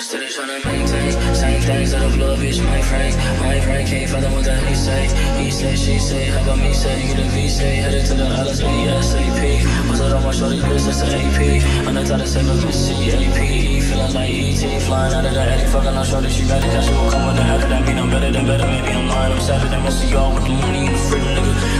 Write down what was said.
Still tryna maintain Same things that a blow bitch my friends, My brain can't the ones that he say He say, she say, how about me say Get a say, headed to the LSB ASAP Was it on my shorty list, that's the I'm not tired of seven, Mississippi C A P. Feeling like E.T. Flying out of the attic, fucking on shorty She ready, cause she will come with the after that mean I'm better than better, maybe I'm lying. I'm sadder than most of y'all with the money and the freedom, nigga.